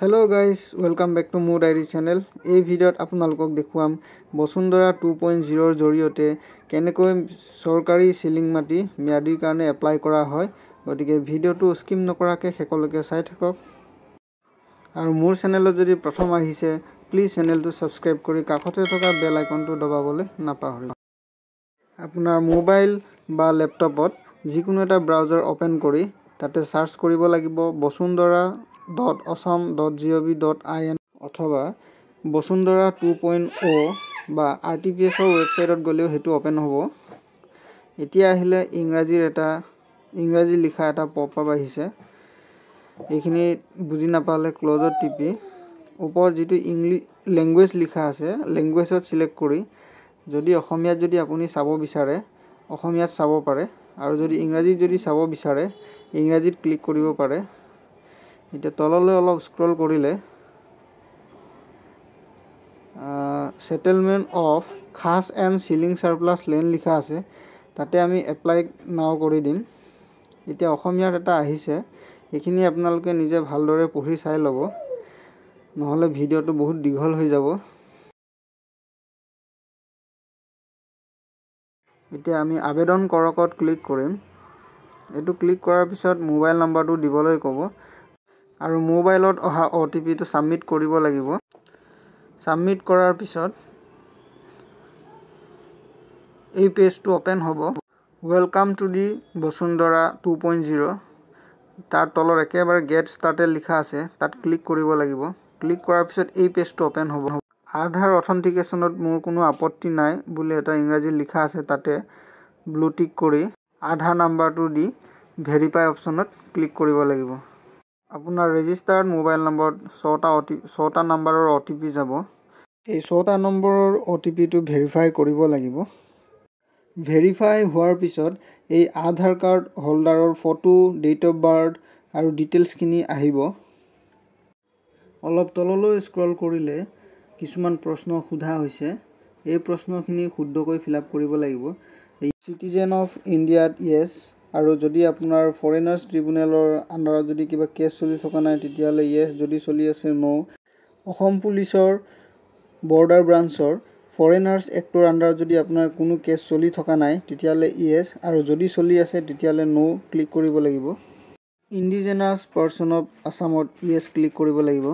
Hello' guys welcome back to মোৰ diary channel এই ভিডিঅ'ত আপোনালোকক দেখুৱাম বসুন্ধৰা টু পইণ্ট জিৰ'ৰ জৰিয়তে কেনেকৈ চৰকাৰী চিলিং মাটি ম্যাদিৰ কাৰণে এপ্লাই কৰা হয়। গতিকে ভিডিঅ'টো স্কিম নকৰাকৈ শেষলৈকে চাই থাকক। আৰু মোৰ চেনেলত যদি প্ৰথম আহিছে প্লিজ চেনেলটো ছাবস্ক্ৰাইব কৰি কাষতে থকা বেল আইকনটো দবাবলৈ নাপাহৰিব। আপোনাৰ মোবাইল বা লেপটপত যিকোনো এটা ব্ৰাউজাৰ অ'পেন কৰি তাতে ছাৰ্চ কৰিব লাগিব Basundhara dot Assam dot G O' V dot I N অথবা বসুন্ধৰা টু পইণ্ট অ' বা আৰ টি পি এছৰ ৱেবছাইটত গ'লেও সেইটো অ'পেন হ'ব। এতিয়া আহিলে ইংৰাজীৰ এটা ইংৰাজী লিখা এটা পপ আপ আহিছে। এইখিনি বুজি নাপালে ক্লজত টিপি। ওপৰত যিটো ইংলি লেংগুৱেজ লিখা আছে লেংগুৱেজত চিলেক্ট কৰি যদি অসমীয়াত যদি আপুনি চাব বিচাৰে অসমীয়াত চাব পাৰে। আৰু যদি ইংৰাজীত যদি চাব বিচাৰে ইংৰাজীত ক্লিক কৰিব পাৰে। এতিয়া তললৈ অলপ স্ক্ৰল কৰিলে settlement of khas and ceiling surplus land লিখা আছে তাতে আমি এপ্লাই নাও কৰি দিম। এতিয়া অসমীয়াত এটা আহিছে এইখিনি আপোনালোকে নিজে ভালদৰে পঢ়ি চাই ল'ব নহ'লে ভিডিঅ'টো বহুত দীঘল হৈ যাব। এতিয়া আমি আবেদন কৰকত ক্লিক কৰিম। এইটো ক্লিক কৰাৰ পিছত মোবাইল নম্বৰটো দিবলৈ ক'ব। আৰু মোবাইলত অহা অ' টি পিটো ছাবমিট কৰিব লাগিব। ছাবমিট কৰাৰ পিছত এই পেজটো অ'পেন হ'ব। Welcome to the Basundhara two point zero' তাৰ তলত একেবাৰে গেট ষ্টাৰ্টেড লিখা আছে তাত ক্লিক কৰিব লাগিব। ক্লিক কৰাৰ পিছত এই পেজটো অ'পেন হ'ব। আধাৰ অথেণ্টিকেশ্যনত মোৰ কোনো আপত্তি নাই বুলি এটা ইংৰাজীত লিখা আছে তাতে ব্লু টিক কৰি। আধাৰ নাম্বাৰটো দি ভেৰিফাই অপশ্যনত ক্লিক কৰিব লাগিব। আপোনাৰ ৰেজিষ্টাৰ্ড মোবাইল নম্বৰত ছটা অ' টি ছটা নাম্বাৰৰ অ' টি পি যাব। এই ছটা নম্বৰৰ অ' টি পিটো ভেৰিফাই কৰিব লাগিব। ভেৰিফাই হোৱাৰ পিছত এই আধাৰ কাৰ্ড হোল্ডাৰৰ ফটো ডেট অফ বাৰ্থ আৰু ডিটেইলছখিনি আহিব। অলপ তললৈ স্ক্ৰল কৰিলে কিছুমান প্ৰশ্ন সোধা হৈছে। এই প্ৰশ্নখিনি শুদ্ধকৈ ফিল আপ কৰিব লাগিব। এই চিটিজেন অফ ইণ্ডিয়াত য়েছ আৰু যদি আপোনাৰ ফৰেইনাৰ্ছ ট্ৰিবিউনেলৰ আণ্ডাৰত যদি কিবা কেছ চলি থকা নাই তেতিয়াহ'লে য়েছ যদি চলি আছে ন' অসম পুলিচৰ বৰ্ডাৰ ব্ৰাঞ্চৰ ফৰেইনাৰ্ছ এক্টৰ আণ্ডাৰত যদি আপোনাৰ কোনো কেছ চলি থকা নাই তেতিয়াহ'লে য়েছ আৰু যদি চলি আছে তেতিয়াহ'লে ন' ক্লিক কৰিব লাগিব। ইণ্ডিজেনাছ পাৰ্চন অফ আছামত য়েছ ক্লিক কৰিব লাগিব।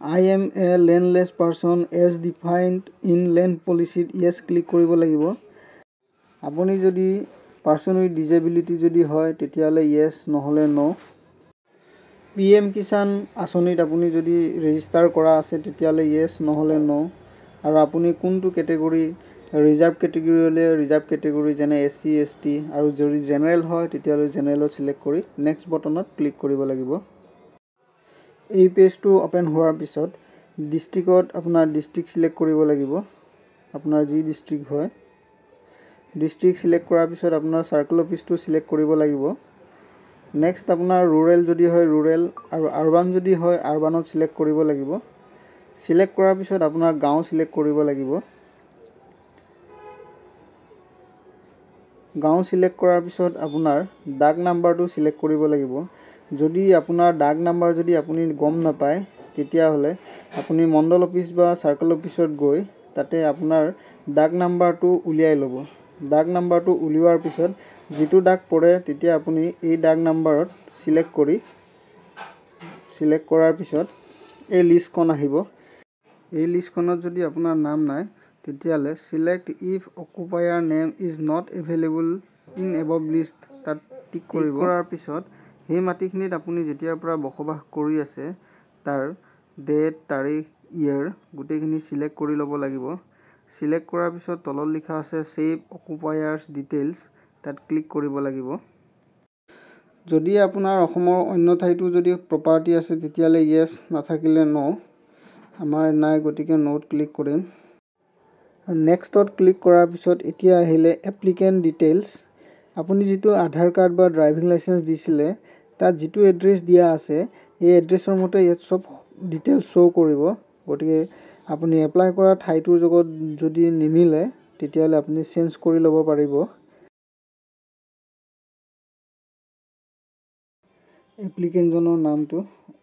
I am a landless person as defined in land পলিচিত yes click কৰিব লাগিব। আপুনি যদি পাৰ্চন উইথ ডিজেবিলিটি যদি হয় তেতিয়াহ'লে য়েছ নহ'লে ন' পি এম কিষাণ আঁচনিত আপুনি যদি ৰেজিষ্টাৰ কৰা আছে তেতিয়াহ'লে য়েছ নহ'লে ন' আৰু আপুনি কোনটো কেটেগৰী ৰিজাৰ্ভ কেটেগৰী হ'লে ৰিজাৰ্ভ কেটেগৰী যেনে এছ চি এছ টি আৰু যদি জেনেৰেল হয় তেতিয়াহ'লে জেনেৰেলত চিলেক্ট কৰি নেক্সট বটনত ক্লিক কৰিব লাগিব। এই পেজটো অ'পেন হোৱাৰ পিছত ডিষ্ট্ৰিক্টত আপোনাৰ ডিষ্ট্ৰিক্ট চিলেক্ট কৰিব লাগিব। আপোনাৰ যি ডিষ্ট্ৰিক্ট হয়। ডিষ্ট্ৰিক্ট চিলেক্ট কৰাৰ পিছত আপোনাৰ চাৰ্কল অফিচটো চিলেক্ট কৰিব লাগিব। নেক্সট আপোনাৰ ৰুৰেল যদি হয় ৰুৰেল আৰু আৰবান যদি হয় আৰবানত চিলেক্ট কৰিব লাগিব। চিলেক্ট কৰাৰ পিছত আপোনাৰ গাঁও চিলেক্ট কৰিব লাগিব। গাঁও চিলেক্ট কৰাৰ পিছত আপোনাৰ ডাক নাম্বাৰটো চিলেক্ট কৰিব লাগিব। যদি আপোনাৰ ডাক নাম্বাৰ যদি আপুনি গম নাপায় তেতিয়াহ'লে আপুনি মণ্ডল অফিচ বা চাৰ্কল অফিচত গৈ তাতে আপোনাৰ ডাক নাম্বাৰটো উলিয়াই ল'ব। ডাক নাম্বাৰটো উলিওৱাৰ পিছত যিটো ডাক পৰে তেতিয়া আপুনি এই ডাক নাম্বাৰত চিলেক্ট কৰি চিলেক্ট কৰাৰ পিছত এই লিষ্টখন আহিব। এই লিষ্টখনত যদি আপোনাৰ নাম নাই তেতিয়াহ'লে select if occupier name is not available in above list তাত টিক কৰিব। কৰাৰ পিছত সেই মাটিখিনিত আপুনি যেতিয়াৰ পৰা বসবাস কৰি আছে তাৰ ডেট তাৰিখ ইয়েৰ গোটেইখিনি চিলেক্ট কৰি ল'ব লাগিব। চিলেক্ট কৰাৰ পিছত তলত লিখা আছে ছেভ অকুপায়াৰ্ছ ডিটেইলছ তাত ক্লিক কৰিব লাগিব। যদি আপোনাৰ অসমৰ অন্য ঠাইতো যদি প্ৰপাৰ্টি আছে তেতিয়াহ'লে য়েছ নাথাকিলে ন' আমাৰ নাই গতিকে ন'ত ক্লিক কৰিম। নেক্সটত ক্লিক কৰাৰ পিছত এতিয়া আহিলে এপ্লিকেণ্ট ডিটেইলছ আপুনি যিটো আধাৰ কাৰ্ড বা ড্ৰাইভিং লাইচেঞ্চ দিছিলে তাত যিটো এড্ৰেছ দিয়া আছে এই এড্ৰেছৰ মতে ইয়াত চব ডিটেইলছ শ্ব' কৰিব। গতিকে আপুনি এপ্লাই কৰা ঠাইটোৰ লগত যদি নিমিলে তেতিয়াহ'লে আপুনি চেঞ্জ কৰি ল'ব পাৰিব। এপ্লিকেণ্টজনৰ নামটো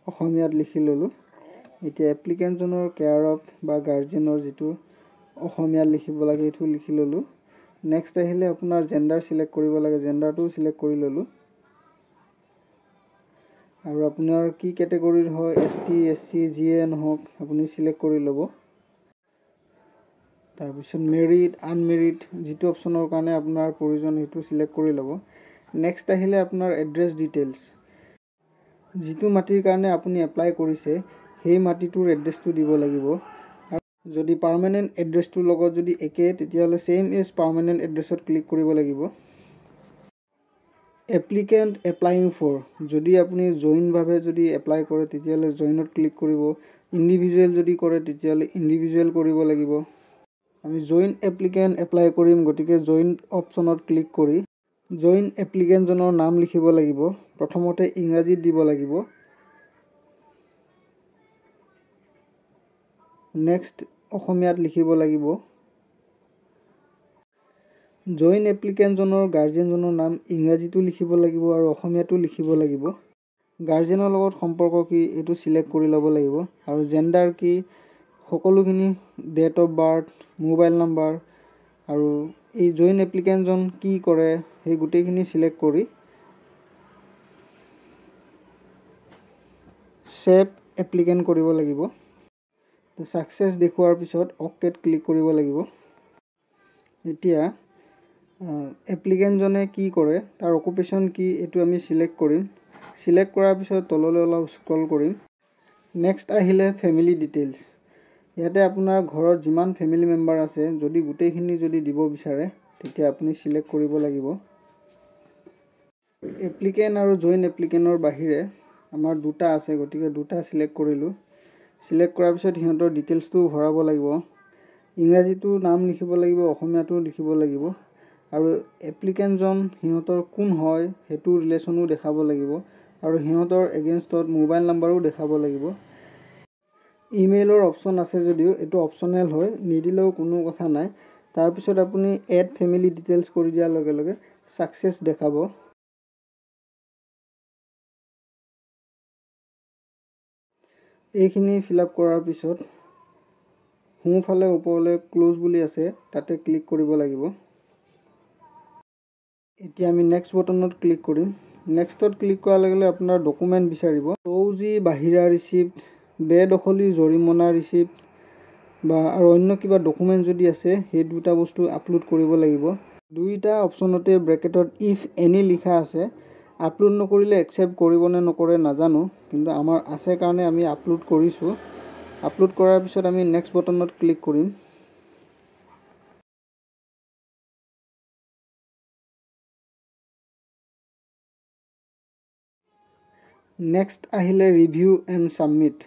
অসমীয়াত লিখি ল'লোঁ। এতিয়া এপ্লিকেণ্টজনৰ কেয়াৰ অফ বা গাৰ্জেনৰ যিটো অসমীয়াত লিখিব লাগে সেইটো লিখি ল'লোঁ। নেক্সট আহিলে আপোনাৰ জেণ্ডাৰ চিলেক্ট কৰিব লাগে জেণ্ডাৰটোও চিলেক্ট কৰি ল'লোঁ। আৰু আপোনাৰ কি কেটেগৰীৰ হয় এছ টি এছ চি যিয়ে নহওক আপুনি চিলেক্ট কৰি ল'ব। তাৰপিছত মেৰিড আনমেৰিড যিটো অপশ্যনৰ কাৰণে আপোনাৰ প্ৰয়োজন সেইটো চিলেক্ট কৰি ল'ব। নেক্সট আহিলে আপোনাৰ এড্ৰেছ ডিটেইলছ যিটো মাটিৰ কাৰণে আপুনি এপ্লাই কৰিছে সেই মাটিটোৰ এড্ৰেছটো দিব লাগিব। আৰু যদি পাৰ্মানেণ্ট এড্ৰেছটোৰ লগত যদি একে তেতিয়াহ'লে ছেইম এজ পাৰ্মানেণ্ট এড্ৰেছত ক্লিক কৰিব লাগিব। এপ্লিকেণ্ট এপ্লাইং ফৰ যদি আপুনি জইনভাৱে যদি এপ্লাই কৰে তেতিয়াহ'লে জইনত ক্লিক কৰিব। ইণ্ডিভিজুৱেল যদি কৰে তেতিয়াহ'লে ইণ্ডিভিজুৱেল কৰিব লাগিব। আমি জইন এপ্লিকেণ্ট এপ্লাই কৰিম গতিকে জইন অপশ্যনত ক্লিক কৰি জইন এপ্লিকেণ্টজনৰ নাম লিখিব লাগিব। প্ৰথমতে ইংৰাজীত দিব লাগিব। নেক্সট অসমীয়াত লিখিব লাগিব। জইন এপ্লিকেণ্টজনৰ গাৰ্জেনজনৰ নাম ইংৰাজীতো লিখিব লাগিব আৰু অসমীয়াতো লিখিব লাগিব। গাৰ্জেনৰ লগত সম্পৰ্ক কি এইটো চিলেক্ট কৰি ল'ব লাগিব। আৰু জেণ্ডাৰ কি সকলোখিনি date of birth mobile number আৰু এই জইন এপ্লিকেণ্টজন কি কৰে সেই গোটেইখিনি চিলেক্ট কৰি ছেভ এপ্লিকেণ্ট কৰিব লাগিব। ছাকচেছ দেখুওৱাৰ পিছত অকেত ক্লিক কৰিব লাগিব। এতিয়া এপ্লিকেণ্টজনে কি কৰে তাৰ অকুপেশ্যন কি এইটো আমি চিলেক্ট কৰিম। চিলেক্ট কৰাৰ পিছত তললৈ অলপ স্ক্ৰল কৰিম। নেক্সট আহিলে ফেমিলি ডিটেইলছ ইয়াতে আপোনাৰ ঘৰত যিমান ফেমিলি মেম্বাৰ আছে যদি গোটেইখিনি যদি দিব বিচাৰে তেতিয়া আপুনি চিলেক্ট কৰিব লাগিব। এপ্লিকেণ্ট আৰু জইন এপ্লিকেণ্টৰ বাহিৰে আমাৰ দুটা আছে গতিকে দুটা চিলেক্ট কৰিলোঁ। চিলেক্ট কৰাৰ পিছত সিহঁতৰ ডিটেইলছটো ভৰাব লাগিব। ইংৰাজীটো নাম লিখিব লাগিব অসমীয়াটো লিখিব লাগিব। আৰু এপ্লিকেণ্টজন সিহঁতৰ কোন হয় সেইটো ৰিলেশ্যনো দেখাব লাগিব আৰু সিহঁতৰ এগেইনষ্টত মোবাইল নাম্বাৰো দেখাব লাগিব। ইমেইলৰ অপশ্যন আছে যদিও এইটো অপশ্যনেল হয় নিদিলেও কোনো কথা নাই। তাৰপিছত আপুনি এড ফেমিলি ডিটেইলছ কৰি দিয়াৰ লগে লগে ছাকচেছ দেখাব। এইখিনি ফিল আপ কৰাৰ পিছত সোঁফালে ওপৰলৈ ক্ল'জ বুলি আছে তাতে ক্লিক কৰিব লাগিব। এতিয়া আমি নেক্সট বটনত ক্লিক কৰিম। নেক্সটত ক্লিক কৰাৰ লগে লগে আপোনাৰ ডকুমেণ্ট বিচাৰিব। চৌজি বাহিৰা ৰিচিপ্ট বেদখলি জৰিমনা ৰিচিপ্ট বা আৰু অন্য কিবা ডকুমেণ্ট যদি আছে সেই দুটা বস্তু আপলোড কৰিব লাগিব। দুইটা অপশ্যনতে ব্ৰেকেটত ইফ এনি লিখা আছে। আপলোড নকৰিলে একচেপ্ট কৰিব নে নকৰে নাজানো কিন্তু আমাৰ আছে কাৰণে আমি আপলোড কৰিছোঁ। আপলোড কৰাৰ পিছত আমি নেক্সট বটনত ক্লিক কৰিম। নেক্সট আহিলে ৰিভিউ এণ্ড ছাবমিট।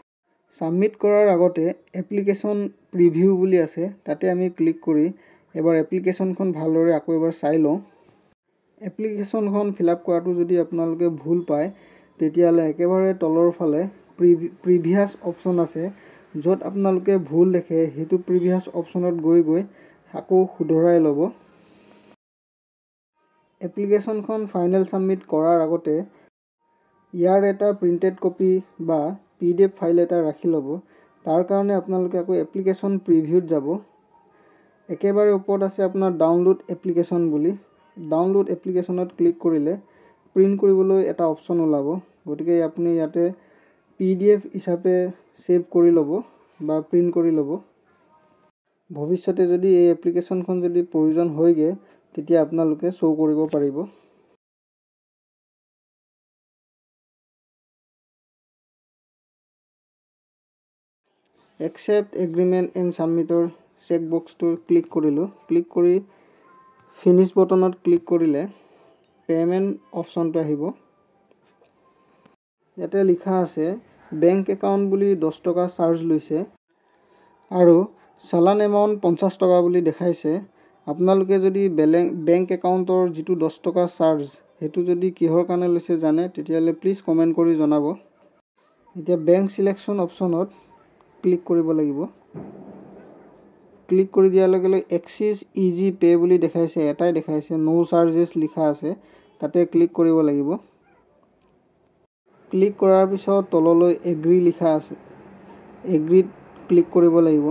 ছাবমিট কৰাৰ আগতে এপ্লিকেশ্যন প্ৰিভিউ বুলি আছে তাতে আমি ক্লিক কৰি এবাৰ এপ্লিকেশ্যনখন ভালদৰে আকৌ এবাৰ চাই লওঁ। এপ্লিকেশ্যনখন ফিল আপ কৰাটো যদি আপোনালোকে ভুল পায় তেতিয়াহ'লে একেবাৰে তলৰ ফালে প্ৰিভি প্ৰিভিয়াছ অপশ্যন আছে য'ত আপোনালোকে ভুল দেখে সেইটো প্ৰিভিয়াছ অপশ্যনত গৈ গৈ আকৌ শুধৰাই ল'ব। এপ্লিকেশ্যনখন ফাইনেল ছাবমিট কৰাৰ আগতে ইয়াৰ এটা প্ৰিণ্টেড কপি বা পি ডি এফ ফাইল এটা ৰাখি ল'ব। তাৰ কাৰণে আপোনালোকে আকৌ এপ্লিকেশ্যন প্ৰিভিউত যাব। একেবাৰে ওপৰত আছে আপোনাৰ ডাউনলোড এপ্লিকেশ্যন বুলি। ডাউনলোড এপ্লিকেশ্যনত ক্লিক কৰিলে প্ৰিণ্ট কৰিবলৈ এটা অপশ্যন ওলাব। গতিকে আপুনি ইয়াতে পি ডি এফ হিচাপে ছেভ কৰি ল'ব বা প্ৰিণ্ট কৰি ল'ব। ভৱিষ্যতে যদি এই এপ্লিকেশ্যনখন যদি প্ৰয়োজন হয়গৈ তেতিয়া আপোনালোকে শ্ব' কৰিব পাৰিব। একচেপ্ট এগ্ৰিমেণ্ট এণ্ড ছাবমিটৰ চেক বক্সটো ক্লিক কৰিলোঁ। ক্লিক কৰি ফিনিছ বটনত ক্লিক কৰিলে পে'মেণ্ট অপশ্যনটো আহিব। ইয়াতে লিখা আছে বেংক একাউণ্ট বুলি দহ টকা চাৰ্জ লৈছে আৰু চালান এমাউণ্ট পঞ্চাছ টকা বুলি দেখাইছে। আপোনালোকে যদি বেলেগ বেংক একাউণ্টৰ যিটো দহ টকা চাৰ্জ সেইটো যদি কিহৰ কাৰণে লৈছে জানে তেতিয়াহ'লে প্লিজ কমেণ্ট কৰি জনাব। এতিয়া বেংক চিলেকশ্যন অপশ্যনত ক্লিক কৰিব লাগিব। ক্লিক কৰি দিয়াৰ লগে লগে এক্সিছ ইজি পে' বুলি দেখাইছে এটাই দেখাইছে ন' চাৰ্জেছ লিখা আছে তাতে ক্লিক কৰিব লাগিব। ক্লিক কৰাৰ পিছত তললৈ এগ্ৰী লিখা আছে এগ্ৰীত ক্লিক কৰিব লাগিব।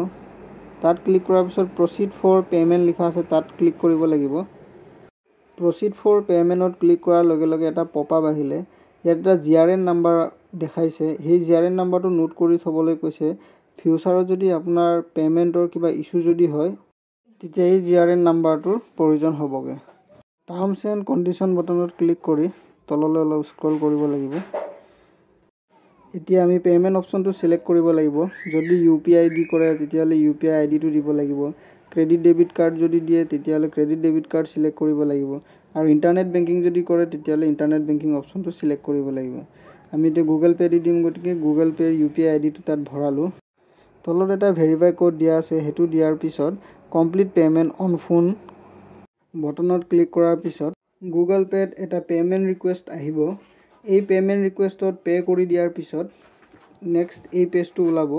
তাত ক্লিক কৰাৰ পিছত প্ৰচিড ফৰ পে'মেণ্ট লিখা আছে তাত ক্লিক কৰিব লাগিব। প্ৰচিড ফৰ পে'মেণ্টত ক্লিক কৰাৰ লগে লগে এটা পপ আপ আহিলে ইয়াত এটা জি আৰ এন নাম্বাৰ দেখাইছে সেই জি আৰ এন নাম্বাৰটো নোট কৰি থ'বলৈ কৈছে ফিউচাৰত যদি আপোনাৰ পে'মেণ্টৰ কিবা ইছ্যু যদি হয় তেতিয়া এই জি আৰ এন নাম্বাৰটোৰ প্ৰয়োজন হ'বগৈ। টাৰ্মছ এণ্ড কণ্ডিশ্যন বটনত ক্লিক কৰি তললৈ অলপ স্ক্ৰল কৰিব লাগিব। এতিয়া আমি পে'মেণ্ট অপশ্যনটো চিলেক্ট কৰিব লাগিব। যদি ইউ পি আই ডি কৰে তেতিয়াহ'লে ইউ পি আই আই ডিটো দিব লাগিব। ক্ৰেডিট ডেবিট কাৰ্ড যদি দিয়ে তেতিয়াহ'লে ক্ৰেডিট ডেবিট কাৰ্ড চিলেক্ট কৰিব লাগিব। আৰু ইণ্টাৰনেট বেংকিং যদি কৰে তেতিয়াহ'লে ইণ্টাৰনেট বেংকিং অপশ্যনটো চিলেক্ট কৰিব লাগিব। আমি এতিয়া গুগল পে' দি দিম গতিকে গুগল পে'ৰ ইউ পি আই আই ডিটো তাত ভৰালোঁ। তলত এটা ভেৰিফাই ক'ড দিয়া আছে সেইটো দিয়াৰ পিছত কমপ্লিট পে'মেণ্ট অন ফোন বটনত ক্লিক কৰাৰ পিছত গুগল পে'ত এটা পে'মেণ্ট ৰিকুৱেষ্ট আহিব। এই পে'মেণ্ট ৰিকুৱেষ্টত পে' কৰি দিয়াৰ পিছত নেক্সট এই পেজটো ওলাব।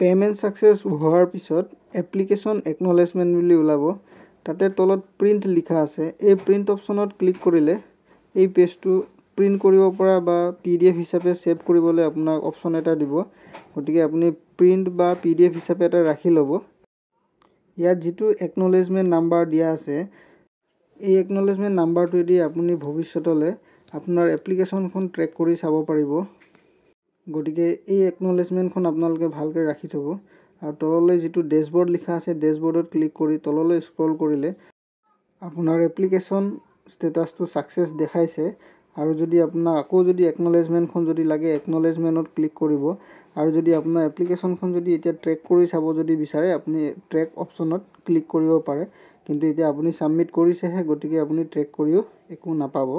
পে'মেণ্ট ছাকচেছ হোৱাৰ পিছত এপ্লিকেশ্যন একনলেজমেণ্ট বুলি ওলাব। তাতে তলত প্ৰিণ্ট লিখা আছে। এই প্ৰিণ্ট অপশ্যনত ক্লিক কৰিলে এই পেজটো প্ৰিণ্ট কৰিব পৰা বা পি ডি এফ হিচাপে ছেভ কৰিবলৈ আপোনাক অপশ্যন এটা দিব। গতিকে আপুনি প্ৰিণ্ট বা পি ডি এফ হিচাপে এটা ৰাখি ল'ব। ইয়াত যিটো একনলেজমেণ্ট নাম্বাৰ দিয়া আছে এই একনলেজমেণ্ট নাম্বাৰটোৱেদি আপুনি ভৱিষ্যতলৈ আপোনাৰ এপ্লিকেশ্যনখন ট্ৰেক কৰি চাব পাৰিব। গতিকে এই একনলেজমেণ্টখন আপোনালোকে ভালকৈ ৰাখি থ'ব। আৰু তললৈ যিটো ডেছবৰ্ড লিখা আছে ডেছবৰ্ডত ক্লিক কৰি তললৈ স্ক্ৰল কৰিলে আপোনাৰ এপ্লিকেশ্যন ষ্টেটাছটো ছাকচেছ দেখাইছে। আৰু যদি আপোনাক আকৌ যদি একনলেজমেণ্টখন যদি লাগে একনলেজমেণ্টত ক্লিক কৰিব। আৰু যদি আপোনাৰ এপ্লিকেশ্যনখন যদি এতিয়া ট্ৰেক কৰি চাব যদি বিচাৰে আপুনি ট্ৰেক অপশ্যনত ক্লিক কৰিব পাৰে। কিন্তু এতিয়া আপুনি ছাবমিট কৰিছেহে গতিকে আপুনি ট্ৰেক কৰিও একো নাপাব।